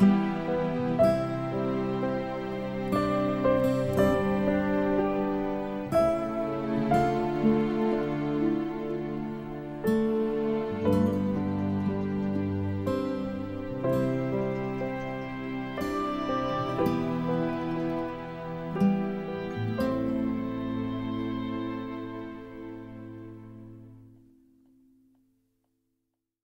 Bye.